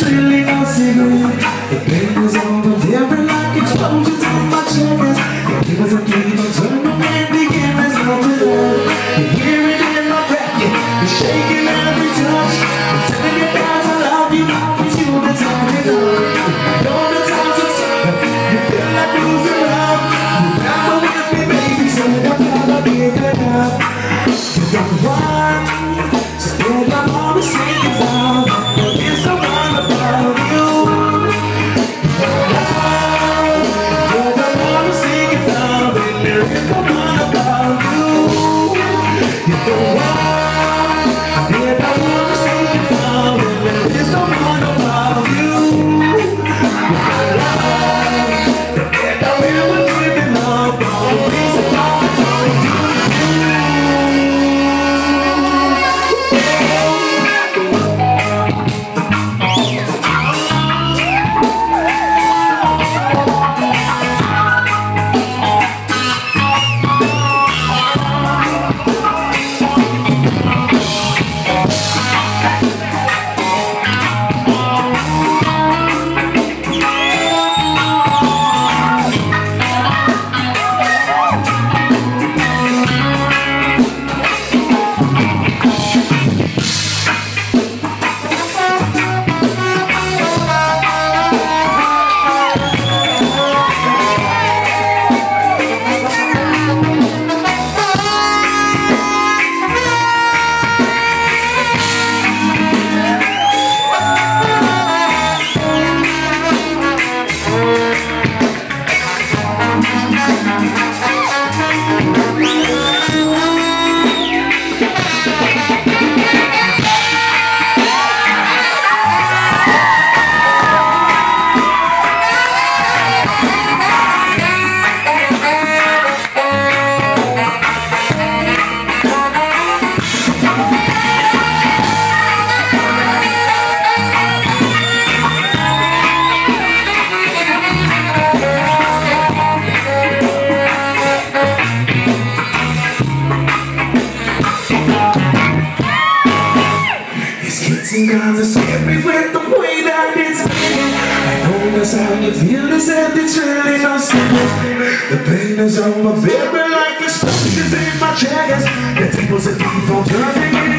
silly. Skating on the scary with the way that it's spinning I know that's how you feel, this and it's really no skipping The pain is on my baby like explosions in my chest. The tables are keep on turning